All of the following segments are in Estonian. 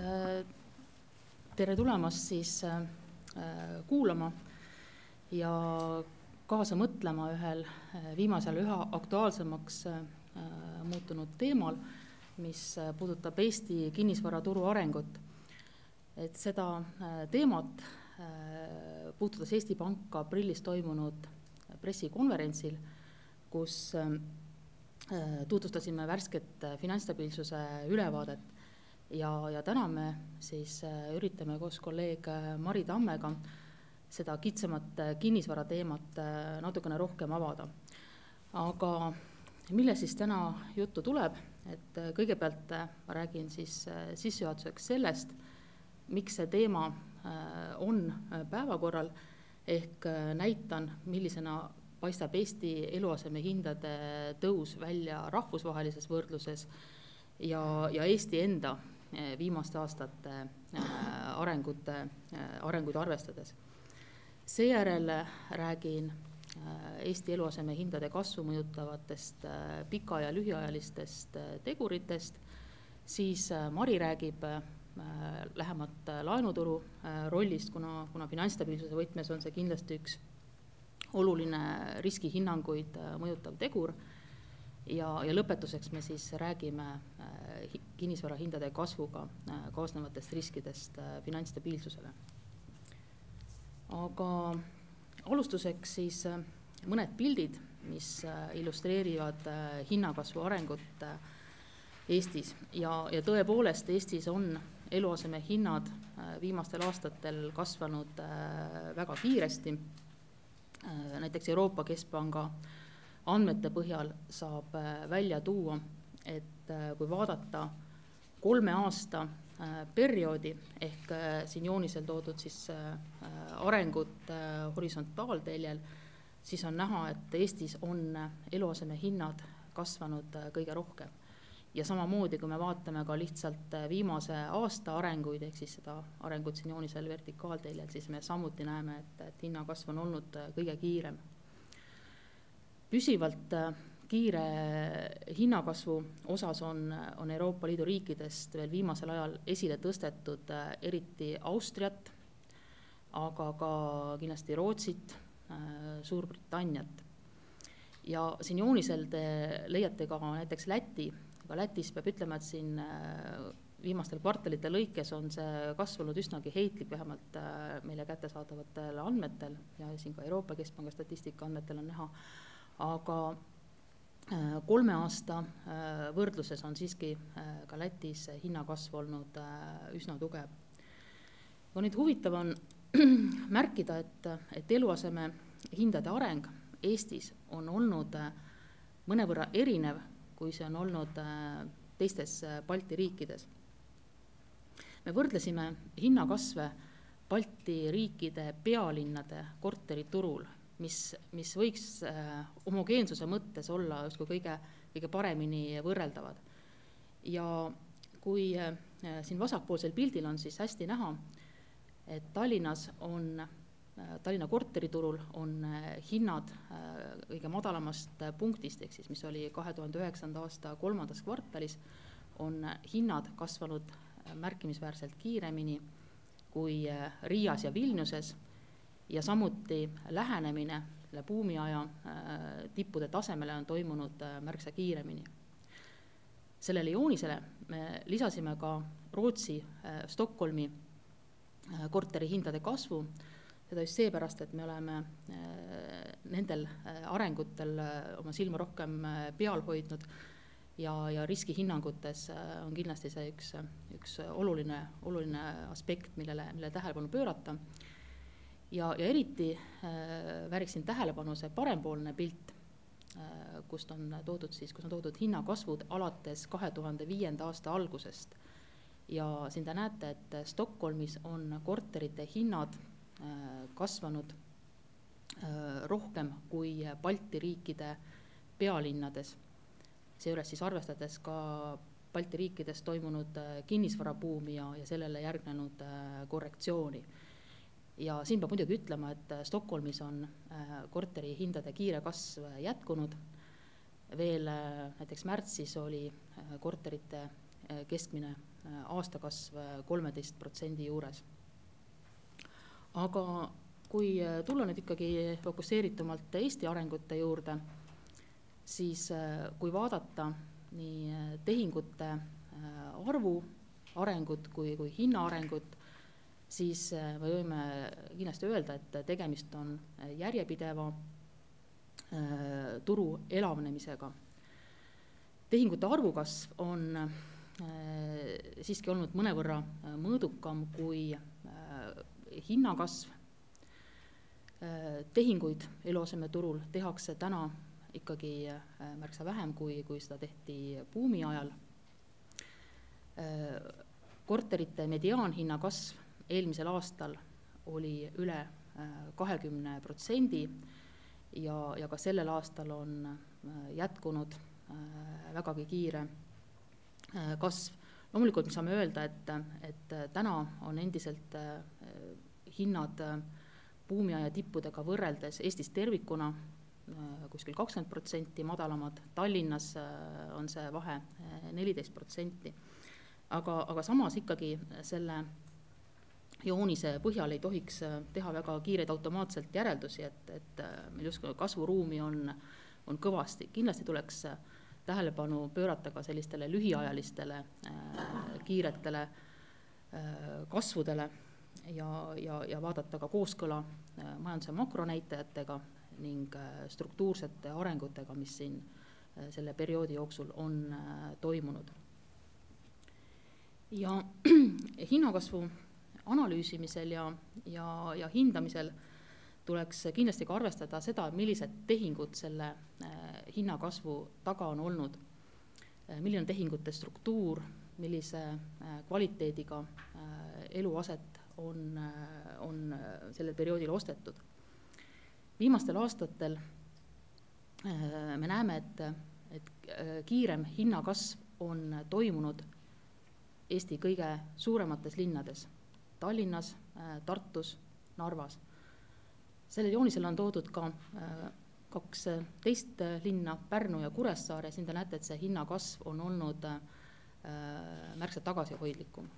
Äh, tere tulemast siis äh, kuulama ja kaasa mõtlema ühel äh, viimasel üha aktuaalsemaks muutunud teemal, mis puudutab Eesti kinnisvaraturu arengut. et seda teemat puudutas Eesti Pank aprillis toimunud pressikonverentsil, kus tutvustasime värsket finantsstabiilsuse ülevaadet ja, ja täna me siis äh, üritame koos kolleeg äh, Mari Tammega seda kitsamat äh, kinnisvara teemat natukene rohkem avada. aga millest siis täna juttu tuleb, et kõigepealt ma räägin siis sissejuhatuseks sellest, miks see teema on päevakorral, ehk näitan, millisena paistab Eesti eluasemehindade tõus välja rahvusvahelises võrdluses ja, ja Eesti enda viimaste aastate eh, arengute, eh, arenguid arvestades. seejärel räägin Eesti eluasemehindade kasvu mõjutavatest pika- ja lühiajalistest teguritest, siis Mari räägib lähemalt laenuturu rollist, kuna, kuna finantsstabiilsuse võtmes on see kindlasti üks oluline riskihinnanguid mõjutav tegur ja, ja lõpetuseks me siis räägime kinnisvarahindade kasvuga äh, kaasnevatest riskidest äh, finantsstabiilsusele. aga alustuseks siis mõned pildid, mis illustreerivad hinnakasvu arengut Eestis ja, ja tõepoolest, Eestis on eluasemehinnad viimastel aastatel kasvanud väga kiiresti. näiteks Euroopa Keskpanga andmete põhjal saab äh, välja tuua, et äh, kui vaadata kolme aasta äh, perioodi ehk siin joonisel toodud siis arengut horisontaalteljel, siis on näha, et Eestis on eluasemehinnad kasvanud kõige rohkem. ja samamoodi, kui me vaatame ka lihtsalt viimase aasta arenguid, ehk siis seda arengut siin joonisel vertikaalteljel, siis me samuti näeme, et, et hinnakasv on olnud kõige kiirem püsivalt äh, kiire hinnakasvu osas on, on Euroopa Liidu riikidest veel viimasel ajal esile tõstetud äh, eriti Austriat, aga ka kindlasti Rootsit, äh, Suurbritanniat. ja siin joonisel te leiate ka näiteks Läti, aga Lätis peab ütlema, et siin viimastel kvartalite lõikes on see kasvanud üsnagi heitlik, vähemalt meile kättesaadavatel andmetel ja siin ka Euroopa Keskpanga statistika andmetel on näha aga äh, kolme aasta äh, võrdluses on siiski äh, ka Lätis hinnakasv olnud üsna tugev. aga nüüd huvitav on märkida, et, et eluaseme hindade areng Eestis on olnud mõnevõrra erinev, kui see on olnud teistes Balti riikides. me võrdlesime hinnakasve Balti riikide pealinnade korteriturul mis, mis võiks äh, homogeensuse mõttes olla justkui kõige, kõige paremini võrreldavad. ja kui äh, siin vasakpoolsel pildil on siis hästi näha, et Tallinnas on äh, Tallinna korteriturul on hinnad kõige madalamast punktist, ehk siis mis oli kahe tuhande üheksanda aasta kolmandas kvartalis, on hinnad kasvanud märkimisväärselt kiiremini kui Riias ja Vilniuses ja samuti lähenemine buumiaja äh, tippude tasemele on toimunud äh, märksa kiiremini. sellele joonisele me lisasime ka Rootsi äh, Stockholmi korterihindade kasvu, seda just seepärast, et me oleme nendel arengutel oma silma rohkem peal hoidnud. Ja, ja riskihinnangutes on kindlasti see üks, üks oluline, oluline aspekt, millele, millele tähelepanu pöörata ja, ja eriti äh, vääriksin tähelepanu see parempoolne pilt äh,, kust on toodud siis, kus on toodud hinnakasvud alates kahe tuhande viienda aasta algusest. ja siin te näete, et Stockholmis on korterite hinnad äh, kasvanud rohkem kui Balti riikide pealinnades. seejuures siis arvestades ka Balti riikides toimunud kinnisvarabuumi ja, ja sellele järgnenud korrektsiooni ja siin peab muidugi ütlema, et äh, Stockholmis on äh, korterihindade kiire kasv äh, jätkunud, veel näiteks märtsis oli korterite keskmine aastakasv kolmeteist protsendi juures. aga kui tulla nüüd ikkagi fokusseeritumalt Eesti arengute juurde, siis kui vaadata nii tehingute arvu arengut kui, kui hinna arengut, siis me võime kindlasti öelda, et tegemist on järjepideva turu elavnemisega tehingute arvu kasv on äh, siiski olnud mõnevõrra äh, mõõdukam kui äh, hinnakasv. tehinguid eluasemeturul tehakse täna ikkagi märksa vähem, kui, kui seda tehti buumi ajal. korterite mediaanhinna kasv eelmisel aastal oli üle kahekümne protsendi ja, ja ka sellel aastal on jätkunud Äh, vägagi kiire äh, kasv. loomulikult me saame öelda, et, et täna on endiselt äh, hinnad buumiaja tippudega võrreldes Eestis tervikuna kuskil kakskümmend protsenti madalamad, Tallinnas on see vahe neliteist protsenti. aga, aga samas ikkagi selle joonise põhjal ei tohiks teha väga kiireid automaatselt järeldusi, et, et meil justkui kasvuruumi on, on kõvasti, kindlasti tuleks äh, tähelepanu pöörata ka sellistele lühiajalistele äh, kiiretele äh, kasvudele ja, ja, ja vaadata ka kooskõla äh, majanduse makronäitajatega ning struktuursete arengutega, mis siin selle perioodi jooksul on toimunud. ja hinnakasvu analüüsimisel ja, ja, ja hindamisel tuleks kindlasti ka arvestada seda, millised tehingud selle hinnakasvu taga on olnud, äh, milline on tehingute struktuur, millise äh, kvaliteediga eluaset on, on sellel perioodil ostetud. viimastel aastatel me näeme, et, et kiirem hinnakasv on toimunud Eesti kõige suuremates linnades, Tallinnas, Tartus, Narvas. sellel joonisel on toodud ka kaks äh, teist äh, linna, Pärnu ja Kuressaare, siin te näete, et see hinnakasv on olnud äh, märksa tagasihoidlikum.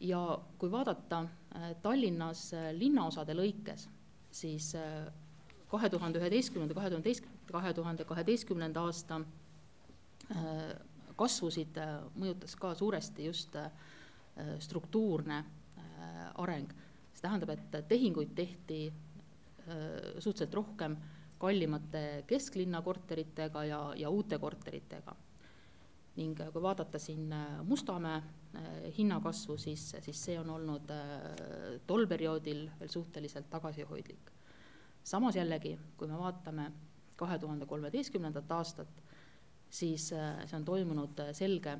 ja kui vaadata Tallinnas linnaosade lõikes, siis kahe tuhande üheteistkümnenda, kahe tuhande teist-, kahe tuhande kaheteistkümnenda aasta kasvusid mõjutas ka suuresti just struktuurne areng. see tähendab, et tehinguid tehti Äh, suhteliselt rohkem kallimate kesklinna korteritega ja, ja uute korteritega. ning äh, kui vaadata siin äh, Mustamäe hinnakasvu, siis, siis see on olnud tol perioodil veel suhteliselt tagasihoidlik. samas jällegi, kui me vaatame kahe tuhande kolmeteistkümnendat aastat, siis see on toimunud selge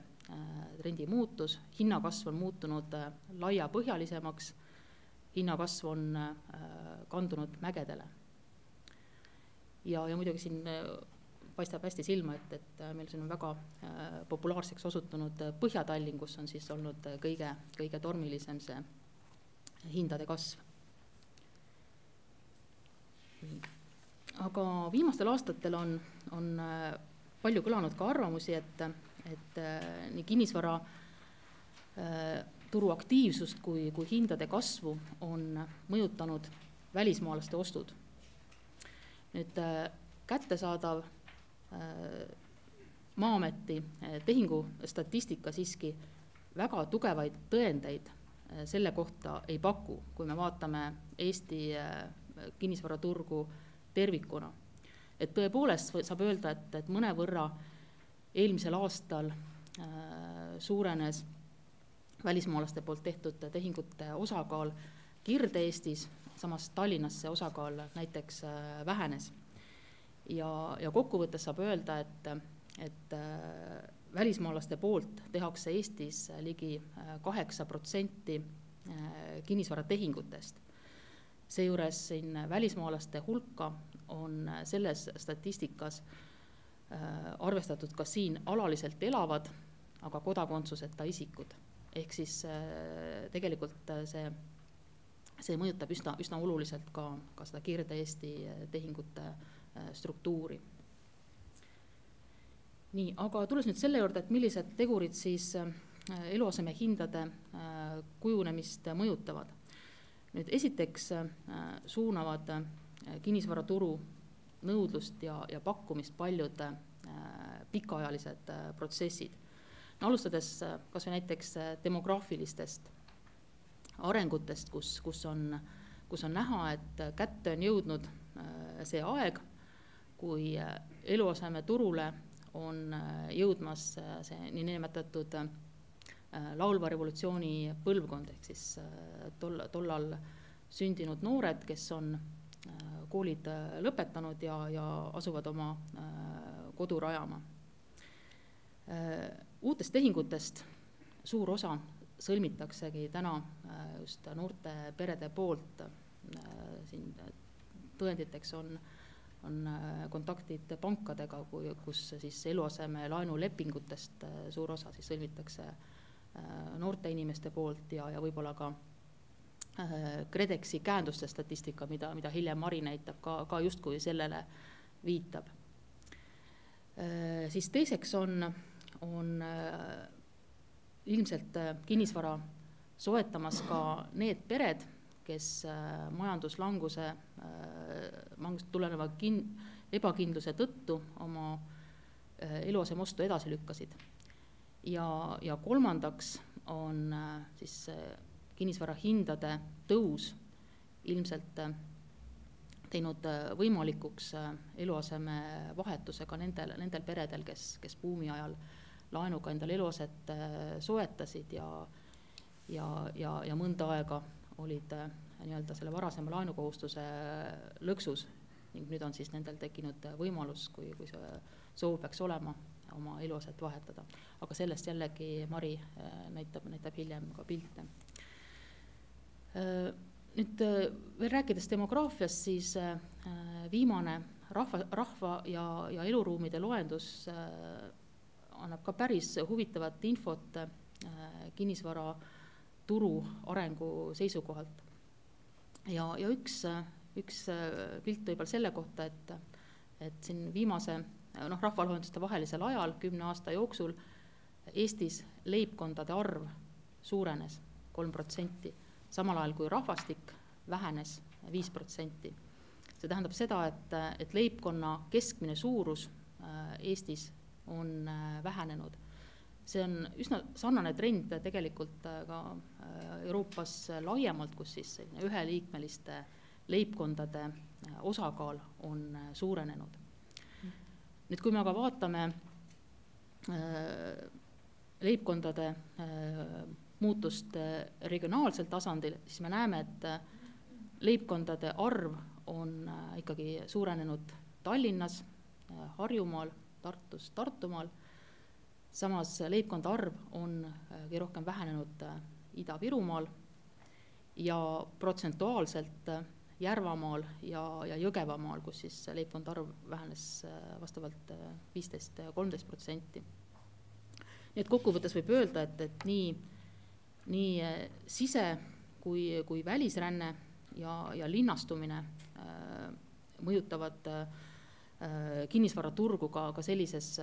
trendi muutus, hinnakasv on muutunud laiapõhjalisemaks hinnakasv on äh, kandunud mägedele. ja, ja muidugi siin äh, paistab hästi silma, et, et äh, meil siin on väga populaarseks osutunud Põhja-Tallinn, kus on siis olnud kõige, kõige tormilisem see hindade kasv. aga viimastel aastatel on, on palju kõlanud ka arvamusi, et, et nii kinnisvara turu aktiivsust kui, kui hindade kasvu on mõjutanud välismaalaste ostud. nüüd äh, kättesaadav äh, Maa-ameti äh, tehingustatistika siiski väga tugevaid tõendeid selle kohta ei paku, kui me vaatame Eesti kinnisvaraturgu tervikuna. et tõepoolest saab öelda, et, et mõnevõrra eelmisel aastal suurenes välismaalaste poolt tehtud tehingute osakaal Kirde-Eestis, samas Tallinnas see osakaal näiteks äh, vähenes. ja, ja kokkuvõttes saab öelda, et, et äh, välismaalaste poolt tehakse Eestis ligi äh, kaheksa protsenti kinnisvaratehingutest. seejuures siin välismaalaste hulka on selles statistikas arvestatud ka siin alaliselt elavad, aga kodakondsuseta isikud ehk siis äh, tegelikult äh, see, see mõjutab üsna, üsna oluliselt ka, ka seda Kirde-Eesti äh, tehingute struktuuri. nii, aga tulles nüüd selle juurde, et millised tegurid siis eluasemehindade kujunemist mõjutavad. nüüd esiteks suunavad kinnisvaraturu nõudlust ja, ja pakkumist paljud pikaajalised protsessid. no alustades kas või näiteks demograafilistest arengutest, kus, kus on, kus on näha, et kätte on jõudnud see aeg, kui eluasemeturule on äh, jõudmas äh, see niinimetatud äh, laulva revolutsiooni põlvkond, ehk siis tol, tollal sündinud noored, kes on koolid lõpetanud ja, ja asuvad oma kodu rajama. uutest tehingutest suur osa sõlmitaksegi täna just noorte perede poolt, siin tõenditeks on äh, on äh, kontaktid pankadega, kui, kus siis eluasemelaenu lepingutest äh, suur osa siis sõlmitakse äh, noorte inimeste poolt ja, ja võib-olla ka KredExi käenduste statistika, mida, mida hiljem Mari näitab, ka, ka justkui sellele viitab. siis teiseks on, on ilmselt kinnisvara soetamas ka need pered, kes äh, majanduslanguse, äh, langusest tuleneva kin-, ebakindluse tõttu oma äh, eluasemeostu edasi lükkasid. ja, ja kolmandaks on siis kinnisvara hindade tõus ilmselt teinud võimalikuks eluaseme vahetuse ka nendel, nendel peredel, kes, kes buumi ajal laenuga endale eluaset soetasid ja ja, ja, ja mõnda aega olid äh, nii-öelda selle varasema laenukohustuse lõksus ning nüüd on siis nendel tekkinud võimalus, kui, kui see soov peaks olema, oma eluaset vahetada. aga sellest jällegi Mari äh, näitab, näitab hiljem ka pilte. Äh, nüüd veel rääkides demograafiast, siis viimane rahva, rahva ja, ja eluruumide loendus annab ka päris huvitavat infot kinnisvara äh, turu arengu seisukohalt. ja, ja üks, üks pilt võib-olla selle kohta, et, et siin viimase noh, rahvaloenduste vahelisel ajal, kümne aasta jooksul, Eestis leibkondade arv suurenes kolm protsenti, samal ajal kui rahvastik vähenes viis protsenti. see tähendab seda, et, et leibkonna keskmine suurus äh, Eestis on äh, vähenenud see on üsna sarnane trend tegelikult äh, ka Euroopas laiemalt, kus siis selline üheliikmeliste leibkondade osakaal on suurenenud. nüüd, kui me aga vaatame leibkondade muutust regionaalsel tasandil, siis me näeme, et leibkondade arv on ikkagi suurenenud Tallinnas, Harjumaal, Tartus, Tartumaal samas leibkonda arv on äh, kõige rohkem vähenenud äh, Ida-Virumaal ja protsentuaalselt äh, Järvamaal ja, ja Jõgevamaal, kus siis leibkonda arv vähenes vastavalt viisteist, kolmteist protsenti. nii et kokkuvõttes võib öelda, et, et nii, nii sise- kui, kui välisränne ja, ja linnastumine äh, mõjutavad äh, kinnisvaraturgu ka, ka sellises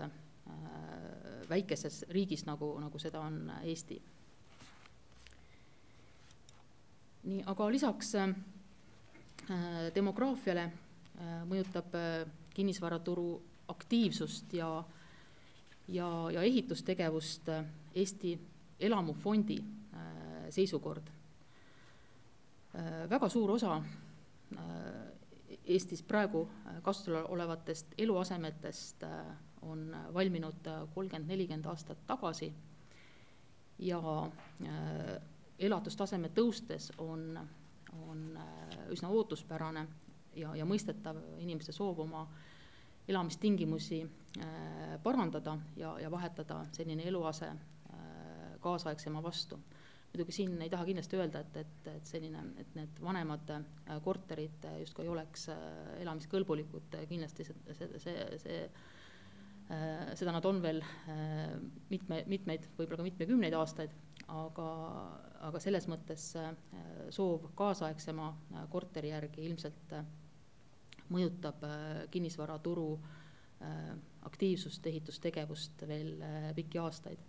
väikeses riigis, nagu, nagu seda on Eesti. nii, aga lisaks demograafiale mõjutab kinnisvaraturu aktiivsust ja, ja, ja ehitustegevust Eesti elamufondi seisukord väga suur osa äh, Eestis praegu äh, kasutusel olevatest eluasemetest äh, on valminud kolmkümmend, nelikümmend aastat tagasi ja elatustaseme tõustes on, on üsna ootuspärane ja, ja mõistetav inimeste soov oma elamistingimusi parandada ja, ja vahetada selline eluase kaasaegsema vastu. Muidugi siin ei taha kindlasti öelda, et, et, et selline, et need vanemad korterid justkui ei oleks elamiskõlbulikud, kindlasti see, see, see, see Äh, seda nad on veel äh, mitme, mitmeid, võib-olla ka mitmekümneid aastaid, aga, aga selles mõttes äh, soov kaasaegsema korteri järgi ilmselt mõjutab kinnisvaraturu aktiivsust, ehitustegevust veel pikki aastaid.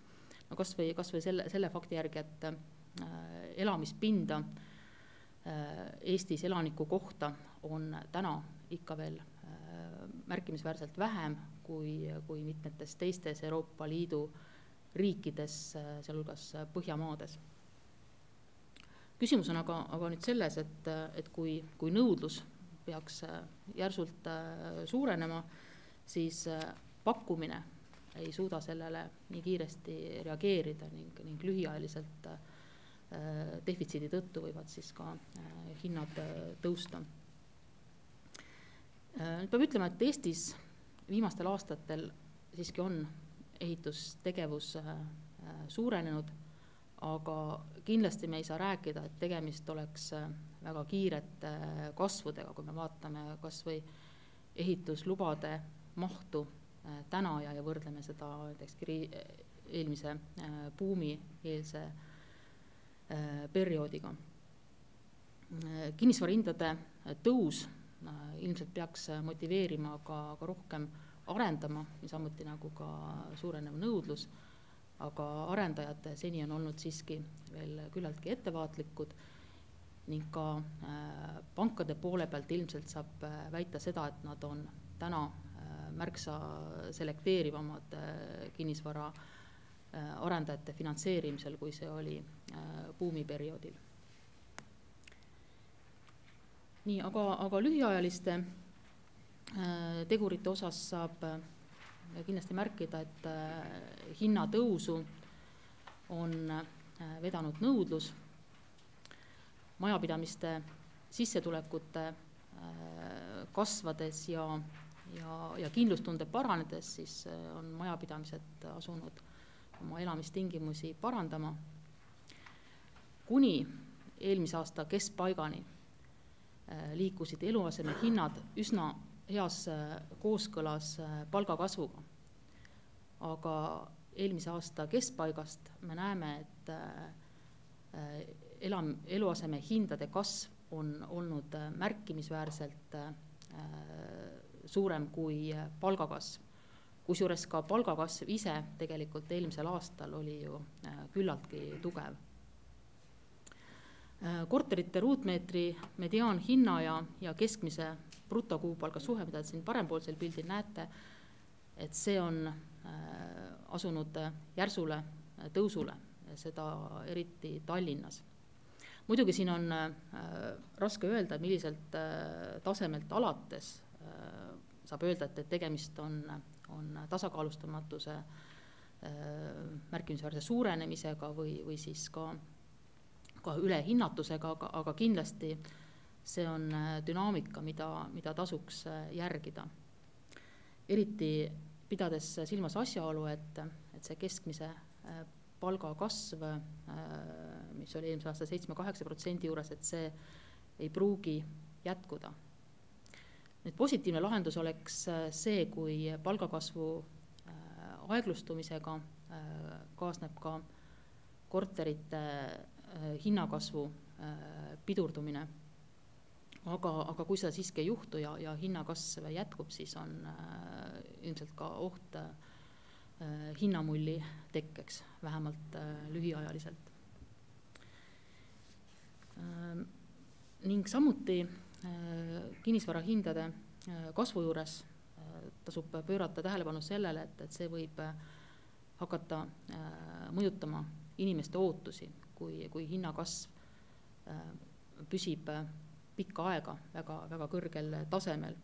no kas või, kas või selle, selle fakti järgi, et elamispinda Eestis elaniku kohta on täna ikka veel märkimisväärselt vähem kui, kui mitmetes teistes Euroopa Liidu riikides, sealhulgas Põhjamaades. Küsimus on aga, aga nüüd selles, et, et kui, kui nõudlus peaks äh, järsult äh, suurenema, siis äh, pakkumine ei suuda sellele nii kiiresti reageerida ning, ning lühiajaliselt defitsiidi tõttu võivad siis ka hinnad tõusta. nüüd peab ütlema, et Eestis viimastel aastatel siiski on ehitustegevus suurenenud aga kindlasti me ei saa rääkida, et tegemist oleks äh, väga kiirete äh, kasvudega, kui me vaatame kas või ehituslubade mahtu äh, täna ja, ja võrdleme seda näiteks eelmise buumi eelse perioodiga. kinnisvarahindade tõus ilmselt peaks motiveerima ka, ka rohkem arendama, samuti nagu ka suurenev nõudlus aga arendajad seni on olnud siiski veel küllaltki ettevaatlikud ning ka äh, pankade poole pealt ilmselt saab äh, väita seda, et nad on täna äh, märksa selekteerivamad kinnisvara arendajate finantseerimisel, kui see oli buumiperioodil. nii, aga, aga lühiajaliste tegurite osas saab kindlasti märkida, et äh, hinnatõusu on äh, vedanud nõudlus, majapidamiste sissetulekute äh, kasvades ja, ja, ja kindlustunde paranedes, siis on majapidamised asunud oma elamistingimusi parandama. kuni eelmise aasta keskpaigani liikusid eluasemehinnad üsna heas äh, kooskõlas äh, palgakasvuga. aga eelmise aasta keskpaigast me näeme, et äh, elam-, eluaseme hindade kasv on olnud märkimisväärselt suurem kui palgakasv. Kusjuures ka palgakasv ise tegelikult eelmisel aastal oli ju küllaltki tugev korterite ruutmeetri mediaanhinna ja, ja keskmise brutokuupalga suhe, mida te siin parempoolsel pildil näete, et see on äh, asunud järsule äh, tõusule, seda eriti Tallinnas. muidugi siin on äh, raske öelda, milliselt tasemelt alates saab öelda, et, et tegemist on, on tasakaalustamatuse märkimisväärse suurenemisega või, või siis ka, ka ülehinnatusega, aga, aga kindlasti äh, see on äh, dünaamika, mida, mida tasuks äh, järgida. eriti pidades silmas asjaolu, et, et see keskmise äh, palga kasv, mis oli eelmisel aastal seitsme-kaheksa protsendi juures, et see ei pruugi jätkuda. Nüüd positiivne lahendus oleks see, kui palgakasvu aeglustumisega kaasneb ka korterite hinnakasvu pidurdumine aga, aga kui seda siiski ei juhtu ja, ja hinnakasv jätkub, siis on äh, ilmselt ka oht äh, hinnamulli tekkeks, vähemalt äh, lühiajaliselt äh,. ning samuti äh, kinnisvarahindade äh, kasvu juures äh, tasub pöörata tähelepanu sellele, et, et see võib äh, hakata äh, mõjutama inimeste ootusi, kui, kui hinnakasv äh, püsib äh, pikka aega väga, väga kõrgel tasemel.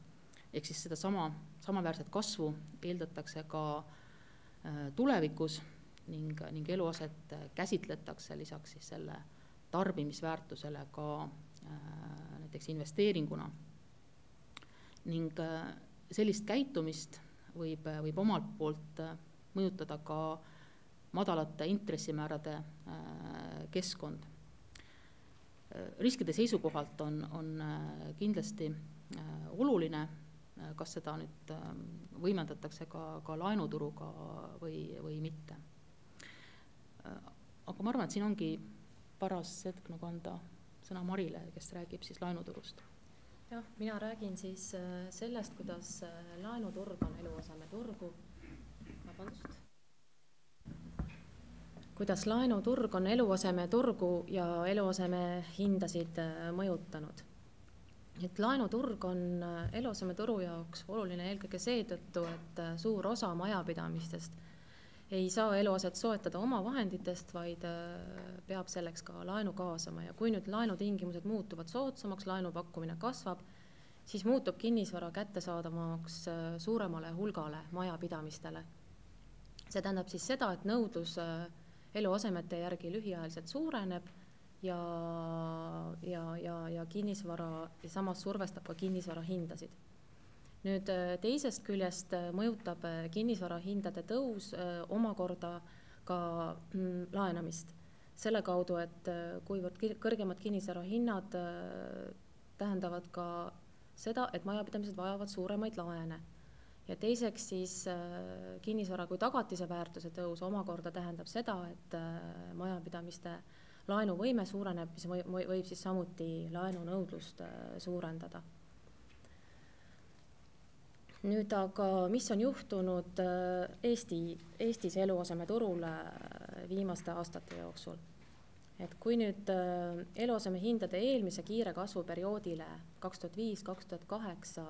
ehk siis sedasama, samaväärset kasvu eeldatakse ka äh, tulevikus ning, ning eluaset käsitletakse lisaks siis selle tarbimisväärtusele ka äh, näiteks investeeringuna. ning äh, sellist käitumist võib, võib omalt poolt mõjutada ka madalate intressimäärade keskkond riskide seisukohalt on, on äh, kindlasti äh, oluline, äh, kas seda nüüd võimendatakse ka, ka laenuturuga või, või mitte. aga ma arvan, et siin ongi paras hetk nagu anda sõna Marile, kes räägib siis laenuturust. jah, mina räägin siis sellest, kuidas laenuturg on eluasemeturgu, vabandust. Kuidas laenuturg on eluasemeturgu ja eluaseme hindasid mõjutanud. Et laenuturg on eluasemeturu jaoks oluline eelkõige seetõttu, et suur osa majapidamistest ei saa eluaset soetada oma vahenditest, vaid äh, peab selleks ka laenu kaasama ja kui nüüd laenutingimused muutuvad soodsamaks, laenu pakkumine kasvab, siis muutub kinnisvara kättesaadavamaks äh, suuremale hulgale majapidamistele. see tähendab siis seda, et nõudlus äh, eluasemete järgi lühiajaliselt suureneb ja, ja, ja, ja kinnisvara ja samas survestab ka kinnisvara hindasid nüüd äh, teisest küljest äh, mõjutab äh, kinnisvara hindade tõus omakorda ka mm, laenamist. selle kaudu, et kuivõrd kõrgemad kinnisvara hinnad tähendavad ka seda, et majapidamised vajavad suuremaid laene. ja teiseks siis kinnisvara kui tagatise väärtuse tõus omakorda tähendab seda, et majapidamiste laenuvõime suureneb, mis võib siis samuti laenunõudlust suurendada nüüd aga, mis on juhtunud äh, Eesti, Eestis eluasemeturul äh, viimaste aastate jooksul? et kui nüüd äh, eluaseme hindade eelmise kiire kasvu perioodile kaks tuhat viis, kaks tuhat kaheksa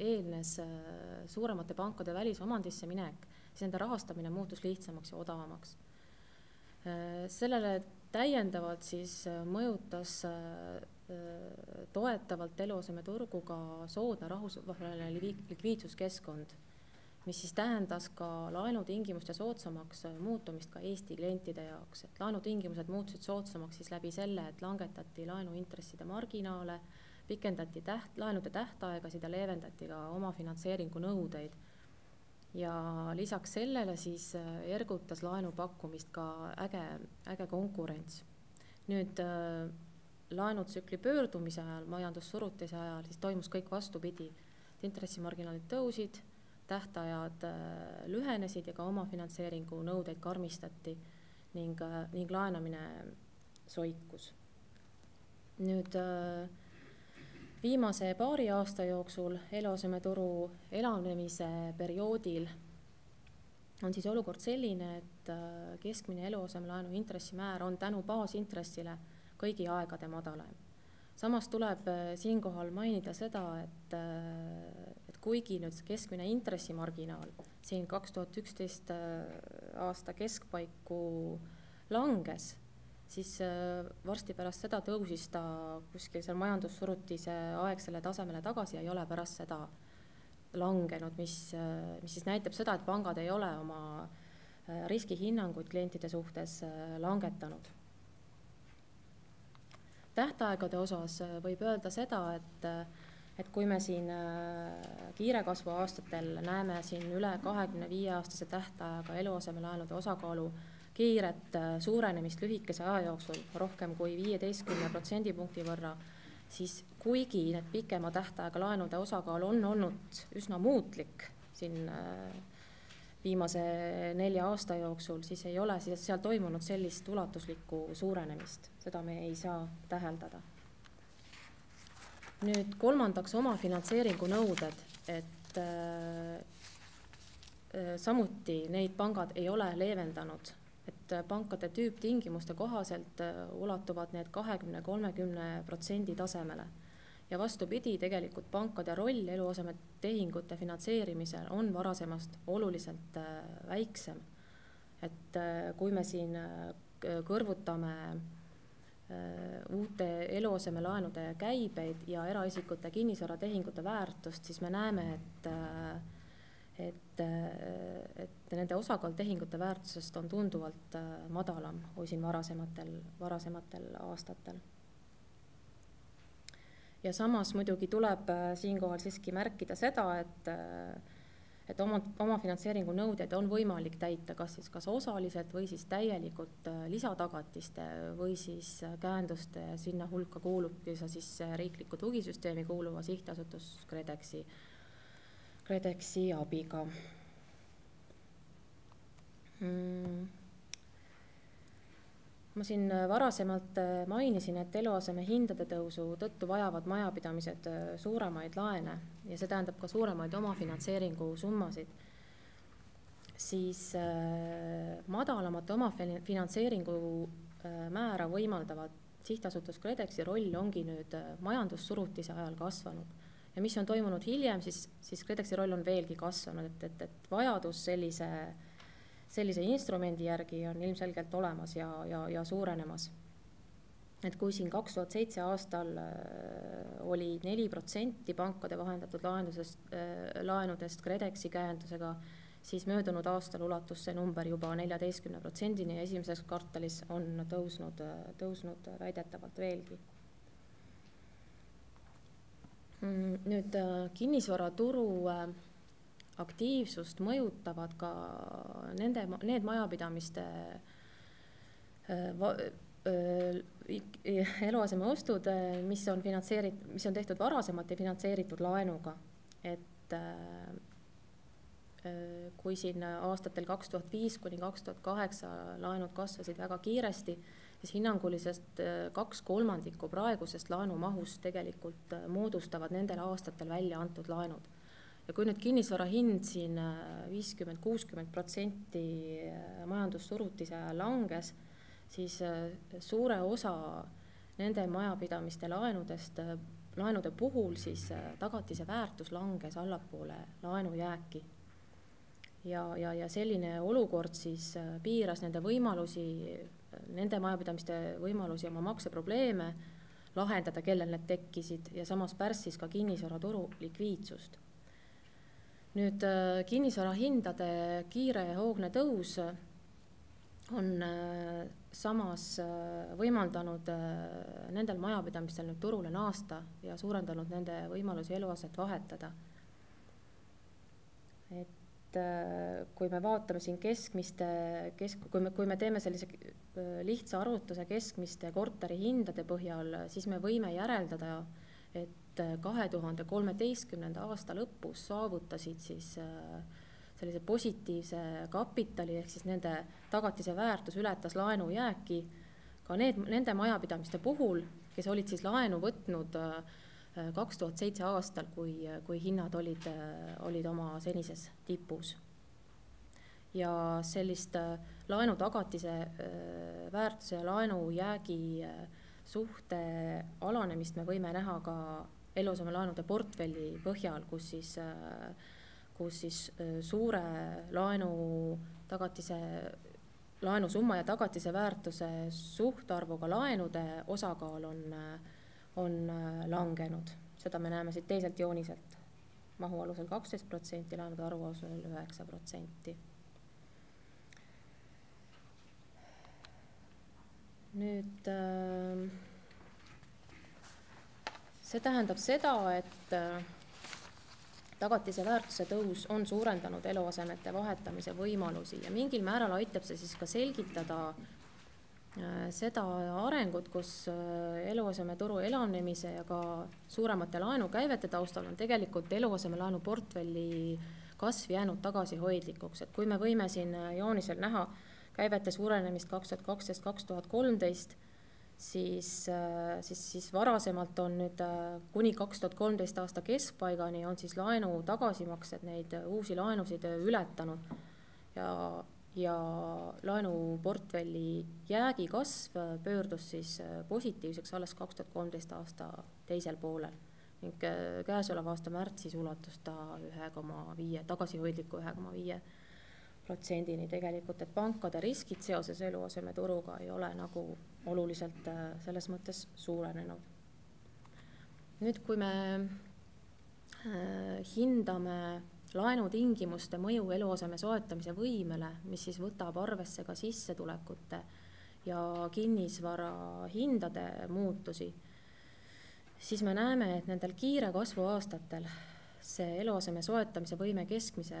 eelnes suuremate pankade välisomandisse minek, siis nende rahastamine muutus lihtsamaks ja odavamaks. sellele täiendavalt siis mõjutas toetavalt eluasemeturgu ka soodne rahvusvaheline likviidsuskeskkond, mis siis tähendas ka laenutingimuste soodsamaks muutumist ka Eesti klientide jaoks, et laenutingimused muutusid soodsamaks siis läbi selle, et langetati laenuintresside marginaale, pikendati täht, laenude tähtaegasid ja leevendati ka omafinantseeringu nõudeid. ja lisaks sellele siis ergutas laenu pakkumist ka äge, äge konkurents. nüüd laenutsükli pöördumise ajal, majandussurutise ajal, siis toimus kõik vastupidi. intressimarginaalid tõusid, tähtajad äh, lühenesid ja ka omafinantseeringu nõudeid karmistati ning, äh, ning laenamine soikus. nüüd äh, viimase paari aasta jooksul eluasemeturu elavnemise perioodil on siis olukord selline, et keskmine eluasemelaenu intressimäär on tänu baasintressile kõigi aegade madalaim. samas tuleb äh, siinkohal mainida seda, et, äh, et kuigi nüüd see keskmine intressimarginaal siin kaks tuhat üksteist äh, aasta keskpaiku langes, siis varsti pärast seda tõusis ta kuskil seal majandussurutise aegsele tasemele tagasi ja ei ole pärast seda langenud, mis, mis siis näitab seda, et pangad ei ole oma riskihinnanguid klientide suhtes langetanud tähtaegade osas äh, võib öelda seda, et äh, et kui me siin äh, kiire kasvu aastatel näeme siin üle kahekümne viie aastase tähtajaga eluasemelaenude osakaalu kiiret suurenemist lühikese aja jooksul rohkem kui viieteistkümne protsendipunkti võrra, siis kuigi need pikema tähtajaga laenude osakaal on olnud üsna muutlik siin äh, viimase nelja aasta jooksul, siis ei ole seal toimunud sellist ulatuslikku suurenemist, seda me ei saa täheldada. nüüd kolmandaks omafinantseeringu nõuded, et äh, äh, samuti neid pangad ei ole leevendanud, et pankade tüüptingimuste kohaselt äh, ulatuvad need kahekümne, kolmekümne protsendi tasemele ja vastupidi, tegelikult pankade roll eluasemetehingute finantseerimisel on varasemast oluliselt äh, väiksem. et äh, kui me siin äh, kõrvutame uute eluasemelaenude käibeid ja eraisikute kinnisvaratehingute väärtust, siis me näeme, et et, et nende osakaal tehingute väärtusest on tunduvalt madalam kui siin varasematel, varasematel aastatel ja samas muidugi tuleb äh, siinkohal siiski märkida seda, et äh, et oma, omafinantseeringu nõudeid on võimalik täita kas siis kas osaliselt või siis täielikult äh, lisatagatiste või siis käenduste, sinna hulka kuulubki see siis riikliku tugisüsteemi kuuluva sihtasutus KredExi, KredExi abiga. Mm ma siin äh, varasemalt äh, mainisin, et eluaseme hindade tõusu tõttu vajavad majapidamised äh, suuremaid laene ja see tähendab ka suuremaid omafinantseeringu summasid. siis madalamate omafinantseeringu määra võimaldavad sihtasutus KredExi roll ongi nüüd majandussurutise ajal kasvanud ja mis on toimunud hiljem, siis, siis KredExi roll on veelgi kasvanud, et, et, et vajadus sellise, sellise instrumendi järgi on ilmselgelt olemas ja, ja, ja suurenemas. et kui siin kaks tuhat seitse aastal äh, oli neli protsenti pankade vahendatud laenudest, äh, laenudest KredExi käendusega, siis möödunud aastal ulatus see number juba neljateistkümne protsendini ja esimeses kvartalis on tõusnud, tõusnud väidetavalt veelgi Mm, nüüd äh, kinnisvaraturu äh, aktiivsust mõjutavad ka nende, need majapidamiste äh, eluasemeostud, mis on finantseeritud, mis on tehtud varasemate finantseeritud laenuga, et kui siin aastatel kaks tuhat viis kuni kaks tuhat kaheksa laenud kasvasid väga kiiresti siis hinnanguliselt äh, kaks kolmandikku praegusest laenumahust tegelikult äh, moodustavad nendel aastatel välja antud laenud. Ja kui nüüd kinnisvara hind siin äh, viiskümmend, kuuskümmend protsenti majandussurutise ajal langes, siis suure osa nende majapidamiste laenudest, laenude puhul siis tagatise väärtus langes allapoole laenujääki ja, ja, ja selline olukord siis piiras nende võimalusi nende majapidamiste võimalusi oma makseprobleeme lahendada, kellel need tekkisid ja samas pärssis ka kinnisvaraturu likviidsust. Nüüd äh, kinnisvara hindade kiire ja hoogne tõus on äh, samas äh, võimaldanud nendel majapidamistel nüüd turule naasta ja suurendanud nende võimalusi eluaset vahetada. et kui me vaatame siin keskmiste, kesk, kui me, kui me teeme sellise lihtsa arvutuse keskmiste korterihindade põhjal, siis me võime järeldada, et äh, kahe tuhande kolmeteistkümnenda aasta lõpus saavutasid siis sellise positiivse kapitali ehk siis nende tagatise väärtus ületas laenujääki ka need, nende majapidamiste puhul, kes olid siis laenu võtnud äh, kaks tuhat seitse aastal, kui, kui hinnad olid, olid oma senises tipus. ja sellist äh, laenu tagatise äh, väärtuse ja laenujäägi äh, suhte alanemist me võime näha ka eluasemelaenude portfelli põhjal, kus siis, kus siis suure laenu tagatise laenusumma ja tagatise väärtuse suhtarvuga laenude osakaal on äh, on äh, langenud, seda me näeme siit teiselt jooniselt. mahu alusel kaksteist protsenti, laenude arvu alusel üheksa protsenti. nüüd äh, see tähendab seda, et äh, tagatise väärtuse tõus on suurendanud eluasemete vahetamise võimalusi ja mingil määral aitab see siis ka selgitada äh, seda arengut, kus äh, eluasemeturu elavnemise ja ka suuremate laenukäivete taustal on tegelikult eluasemelaenu portfelli kasv jäänud tagasihoidlikuks, et kui me võime siin joonisel näha käivete suurenemist kaks tuhat kaksteist, kaks tuhat kolmteist, siis, siis, siis varasemalt on nüüd kuni kaks tuhat kolmteist aasta keskpaigani on siis laenu tagasimaksed neid uusi laenusid ületanud. Ja ja laenuportfelli jäägi kasv pöördus siis äh, positiivseks alles kaks tuhat kolmteist aasta teisel poolel ning äh, käesoleva aasta märtsis ulatus ta ühe koma viie, tagasihoidliku ühe koma viie protsendini tegelikult, et pankade riskid seoses eluasemeturuga ei ole nagu oluliselt äh, selles mõttes suurenenud. nüüd, kui me hindame laenutingimuste mõju eluaseme soetamise võimele, mis siis võtab arvesse ka sissetulekute ja kinnisvara hindade muutusi, siis me näeme, et nendel kiire kasvu aastatel see eluaseme soetamise võime keskmise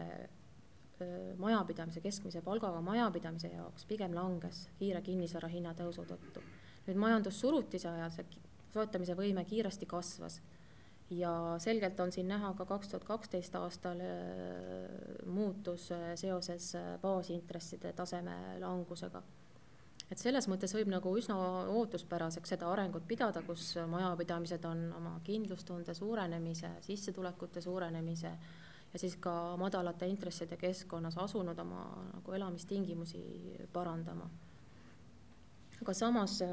majapidamise, keskmise palgaga majapidamise jaoks pigem langes kiire kinnisvara hinna tõusu tõttu. nüüd majandussurutise ajal see soetamise võime kiiresti kasvas ja selgelt on siin näha ka kaks tuhat kaksteist aastal muutus seoses baasintresside taseme langusega. et selles mõttes võib nagu üsna ootuspäraseks seda arengut pidada, kus majapidamised on oma kindlustunde suurenemise, sissetulekute suurenemise ja siis ka madalate intresside keskkonnas asunud oma nagu elamistingimusi parandama. aga samas äh,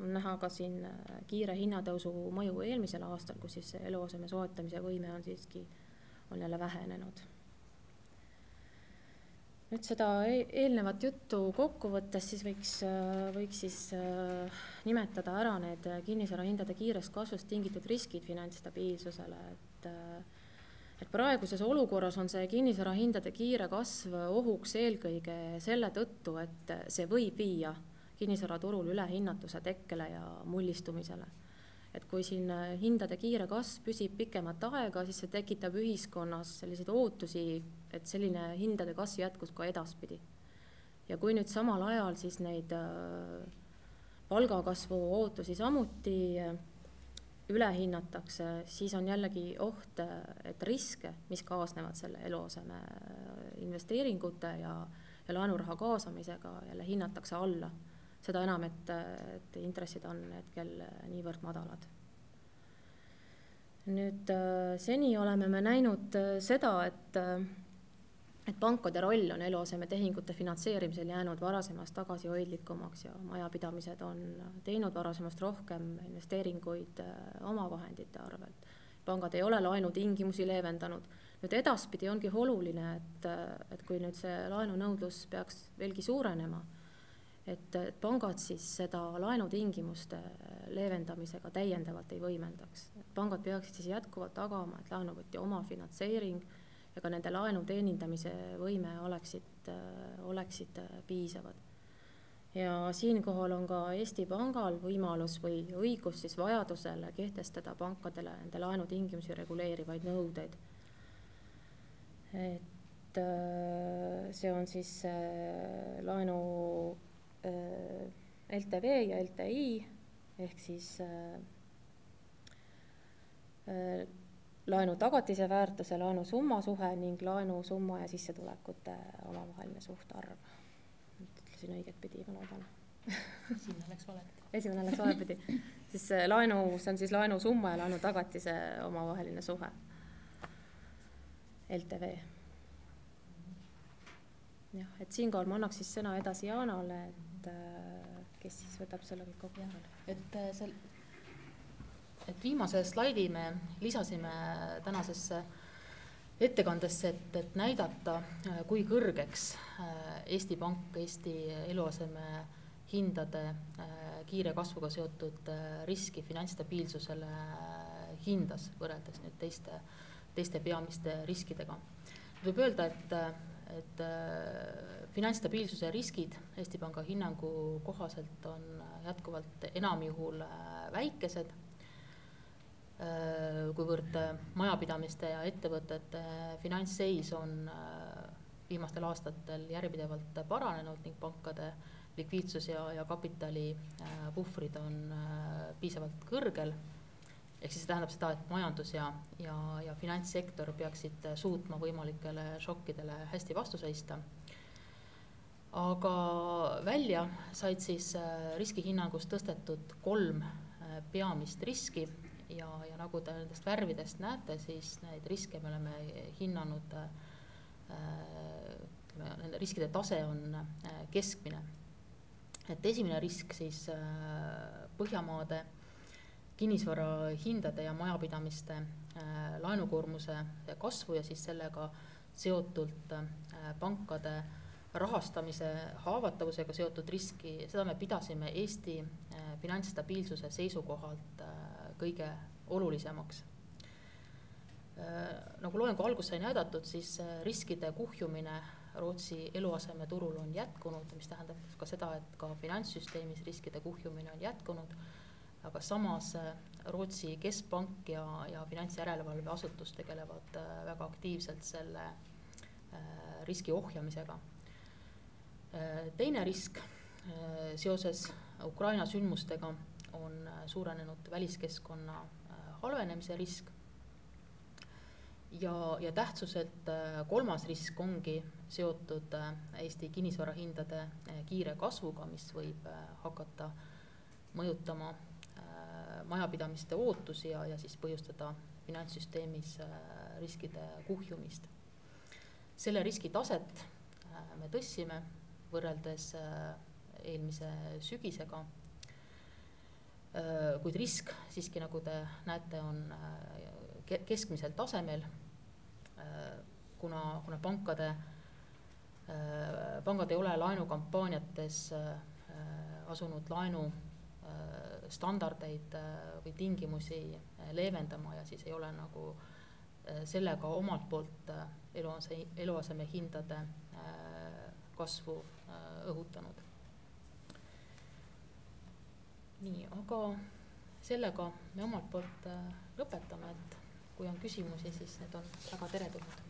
on näha ka siin äh, kiire hinnatõusu mõju eelmisel aastal, kus siis eluaseme soetamise võime on siiski, on jälle vähenenud nüüd seda e-, eelnevat juttu kokku võttes, siis võiks, äh, võiks siis nimetada ära need kinnisvarahindade kiirest kasvust tingitud riskid finantsstabiilsusele, et et praeguses olukorras on see kinnisvarahindade kiire kasv ohuks eelkõige selle tõttu, et see võib viia kinnisvaraturul ülehinnatuse tekkele ja mullistumisele et kui siin hindade kiire kasv püsib pikemat aega, siis see tekitab ühiskonnas selliseid ootusi, et selline hindade kasv jätkus ka edaspidi. ja kui nüüd samal ajal siis neid äh, palgakasvu ootusi samuti üle hinnatakse, siis on jällegi oht, et riske, mis kaasnevad selle eluaseme investeeringute ja, ja laenuraha kaasamisega, jälle hinnatakse alla seda enam, et, et intressid on hetkel niivõrd madalad. nüüd seni oleme me näinud seda, et et pankade roll on eluasemetehingute finantseerimisel jäänud varasemast tagasihoidlikumaks ja majapidamised on teinud varasemast rohkem investeeringuid omavahendite arvelt. pangad ei ole laenutingimusi leevendanud. nüüd edaspidi ongi oluline, et, et kui nüüd see laenunõudlus peaks veelgi suurenema et, pangad siis seda laenutingimuste leevendamisega täiendavalt ei võimendaks. pangad peaksid siis jätkuvalt tagama, et laenuvõtja omafinantseering ja ka nende laenu teenindamise võime oleksid, oleksid piisavad. ja siinkohal on ka Eesti Pangal võimalus või õigus siis vajadusel kehtestada pankadele nende laenutingimusi reguleerivaid nõudeid. et see on siis laenu Äh, LTV ja LTI ehk siis äh, äh, laenu tagatise väärtuse, laenu summa suhe ning laenu summa ja sissetulekute omavaheline suhtarv. nüüd ütlesin õiget pidi, ma loodan. esimene läks valepidi. esimene läks valepidi, siis laenu, see on siis laenu summa ja laenu tagatise omavaheline suhe. LTV jah, et siinkohal ma annaks siis sõna edasi Jaanale, et äh, kes siis võtab selle kõik kokku et äh, seal, et viimase slaidi me lisasime tänasesse ettekandesse, et, et näidata, äh, kui kõrgeks Eesti Pank Eesti eluaseme hindade kiire kasvuga seotud riski finantsstabiilsusele hindas võrreldes nüüd teiste, teiste peamiste riskidega. võib öelda, et et äh, finantsstabiilsuse riskid Eesti Panga hinnangu kohaselt on jätkuvalt enamjuhul äh, väikesed, äh, kuivõrd majapidamiste ja ettevõtete finantsseis on viimastel aastatel järjepidevalt paranenud ning pankade likviidsus ja, ja kapitalipuhvrid on piisavalt kõrgel ehk siis see tähendab seda, et majandus ja, ja, ja finantssektor peaksid suutma võimalikele šokkidele hästi vastu seista. aga välja said siis äh, riskihinnangus tõstetud kolm äh, peamist riski ja, ja nagu te nendest värvidest näete, siis neid riske me oleme hinnanud äh,, ütleme, nende riskide tase on äh, keskmine. et esimene risk siis äh, Põhjamaade kinnisvara hindade ja majapidamiste laenukoormuse kasvu ja siis sellega seotult pankade rahastamise haavatavusega seotud riski, seda me pidasime Eesti finantsstabiilsuse seisukohalt kõige olulisemaks. nagu loengu alguses sai näidatud, siis riskide kuhjumine Rootsi eluasemeturul on jätkunud, mis tähendab ka seda, et ka finantssüsteemis riskide kuhjumine on jätkunud aga samas äh, Rootsi keskpank ja, ja finantsjärelevalveasutus tegelevad äh, väga aktiivselt selle äh, riski ohjamisega. teine risk seoses Ukraina sündmustega on suurenenud väliskeskkonna halvenemise risk. ja, ja tähtsuselt kolmas risk ongi seotud Eesti kinnisvarahindade kiire kasvuga, mis võib hakata mõjutama majapidamiste ootusi ja, ja siis põhjustada finantssüsteemis riskide kuhjumist. selle riski taset me tõstsime võrreldes eelmise sügisega kuid risk siiski, nagu te näete, on keskmisel tasemel, kuna, kuna pankade, pangad ei ole laenukampaaniates asunud laenu standardeid või tingimusi leevendama ja siis ei ole nagu sellega omalt poolt eluase, eluasemehindade kasvu õhutanud nii, aga sellega me omalt poolt äh, lõpetame, et kui on küsimusi, siis need on väga teretulnud